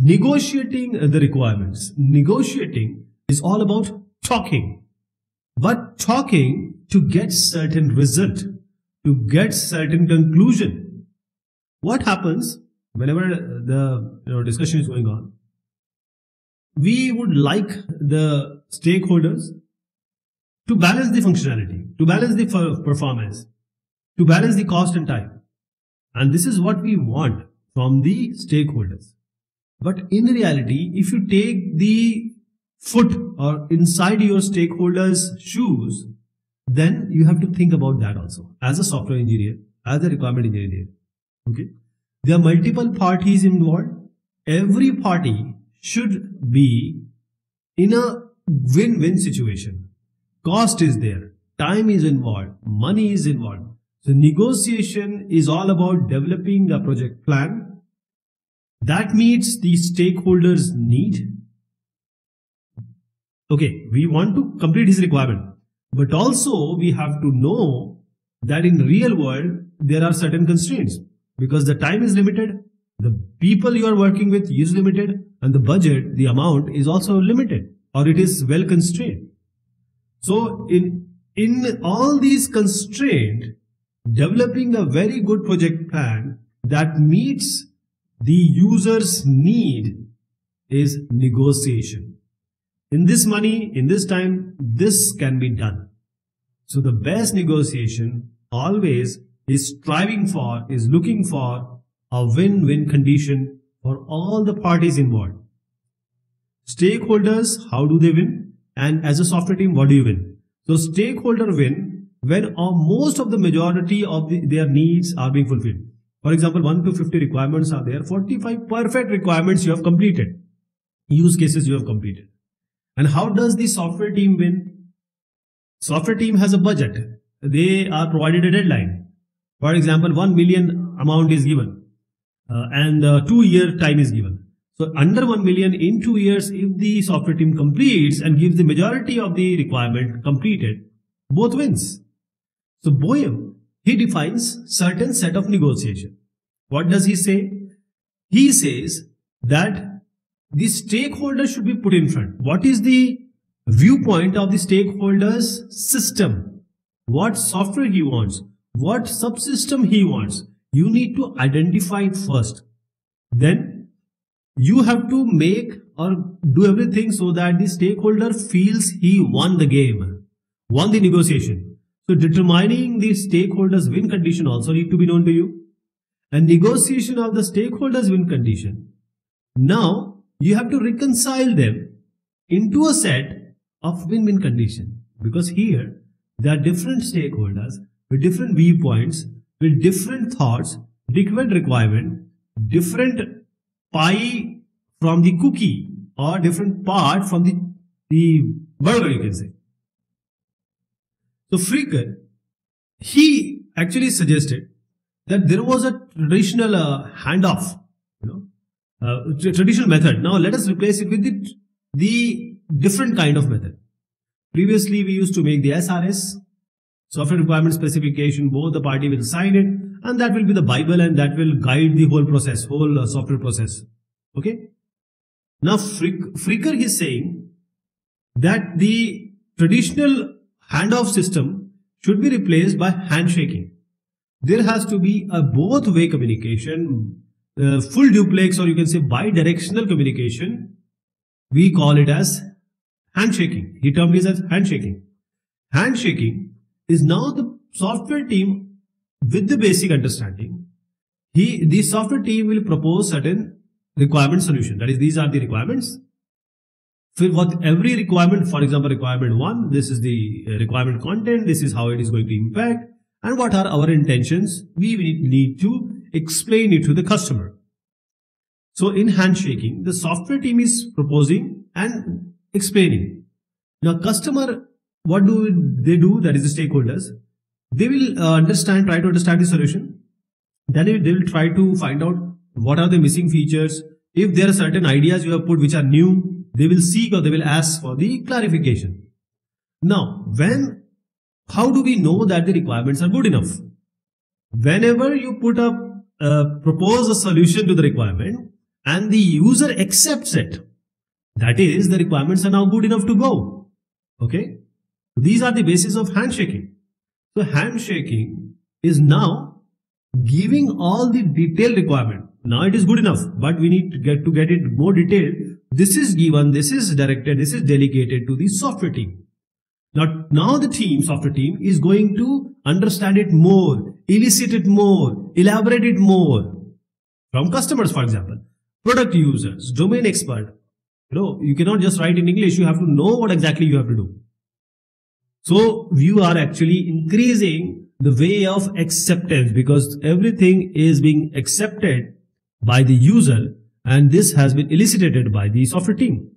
negotiating the requirements. Negotiating is all about talking, but talking to get certain result, to get certain conclusion. What happens whenever the you know, discussion is going on? We would like the stakeholders to balance the functionality, to balance the performance, to balance the cost and time. And this is what we want from the stakeholders. But in reality, if you take the foot or inside your stakeholders' shoes, then you have to think about that also as a software engineer, as a requirement engineer. Okay. There are multiple parties involved. Every party should be in a win-win situation. Cost is there, time is involved, money is involved. So negotiation is all about developing a project plan that meets the stakeholders' need. Okay, we want to complete his requirement, but also we have to know that in real world there are certain constraints because the time is limited, the people you are working with is limited, and the budget, the amount is also limited or it is well constrained. So in in all these constraints, developing a very good project plan that meets the user's need is negotiation. In this money, in this time, this can be done. So the best negotiation always is striving for, is looking for a win-win condition for all the parties involved. Stakeholders, how do they win? And as a software team, what do you win? So stakeholder win when uh, most of the majority of the, their needs are being fulfilled. For example, 1 to 50 requirements are there. 45 perfect requirements you have completed. Use cases you have completed. And how does the software team win? Software team has a budget. They are provided a deadline. For example, 1 million amount is given uh, and uh, 2 year time is given. So under 1 million in 2 years, if the software team completes and gives the majority of the requirement completed, both wins. So Boehm he defines certain set of negotiation. What does he say? He says that the stakeholders should be put in front. What is the viewpoint of the stakeholders system? What software he wants? What subsystem he wants? You need to identify first. Then you have to make or do everything so that the stakeholder feels he won the game, won the negotiation. So determining the stakeholders win condition also need to be known to you. And negotiation of the stakeholders win condition. Now you have to reconcile them into a set of win-win condition. Because here there are different stakeholders with different viewpoints, with different thoughts, different requirement, different pie from the cookie or different part from the, the burger you can say. So Fricker, he actually suggested that there was a traditional uh, handoff, you know, uh, traditional method. Now let us replace it with the, the different kind of method. Previously, we used to make the SRS, software requirement specification, both the party will sign it, and that will be the Bible and that will guide the whole process, whole uh, software process. Okay. Now, Fricker is saying that the traditional handoff system should be replaced by handshaking. There has to be a both way communication, uh, full duplex or you can say bidirectional communication. We call it as handshaking. He termed it as handshaking. Handshaking is now the software team with the basic understanding. He, the software team will propose certain requirement solution. That is, these are the requirements what every requirement, for example, requirement one, this is the uh, requirement content, this is how it is going to impact, and what are our intentions, we need to explain it to the customer. So in handshaking, the software team is proposing and explaining. Now customer, what do they do? That is the stakeholders. They will uh, understand, try to understand the solution. Then they will try to find out what are the missing features. If there are certain ideas you have put which are new, they will seek or they will ask for the clarification. Now, when, how do we know that the requirements are good enough? Whenever you put up, uh, propose a solution to the requirement and the user accepts it. That is, the requirements are now good enough to go. Okay. These are the basis of handshaking. So handshaking is now giving all the detailed requirement. Now it is good enough, but we need to get to get it more detailed. This is given, this is directed, this is delegated to the software team. Now, now the team, software team is going to understand it more, elicit it more, elaborate it more from customers, for example, product users, domain expert. You know, you cannot just write in English. You have to know what exactly you have to do. So you are actually increasing the way of acceptance because everything is being accepted by the user and this has been elicited by the software team.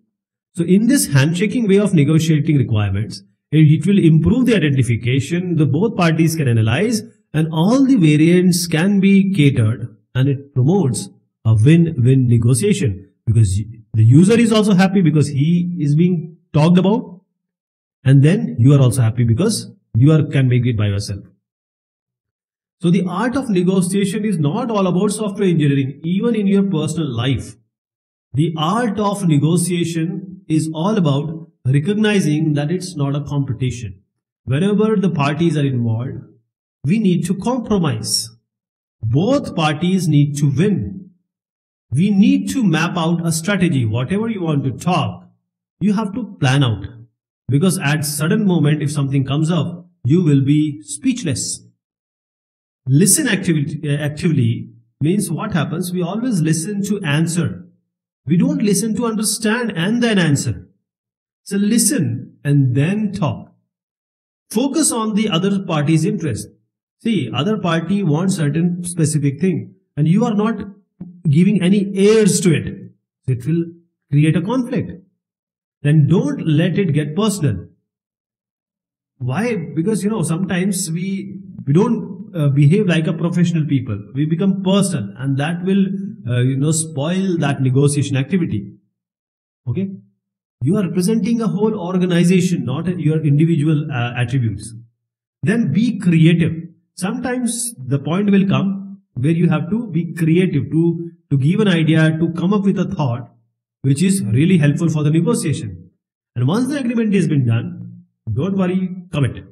So in this handshaking way of negotiating requirements, it will improve the identification, the both parties can analyze and all the variants can be catered and it promotes a win-win negotiation because the user is also happy because he is being talked about and then you are also happy because you are, can make it by yourself. So the art of negotiation is not all about software engineering, even in your personal life. The art of negotiation is all about recognizing that it's not a competition. Wherever the parties are involved, we need to compromise. Both parties need to win. We need to map out a strategy. Whatever you want to talk, you have to plan out. Because at sudden moment, if something comes up, you will be speechless. Listen activity, uh, actively means what happens? We always listen to answer. We don't listen to understand and then answer. So listen and then talk. Focus on the other party's interest. See, other party wants certain specific thing and you are not giving any heirs to it. It will create a conflict. Then don't let it get personal. Why? Because, you know, sometimes we, we don't uh, behave like a professional people. We become personal and that will, uh, you know, spoil that negotiation activity. Okay. You are representing a whole organization, not your individual uh, attributes. Then be creative. Sometimes the point will come where you have to be creative to, to give an idea, to come up with a thought, which is really helpful for the negotiation. And once the agreement has been done, don't worry, commit.